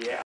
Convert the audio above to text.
Yeah.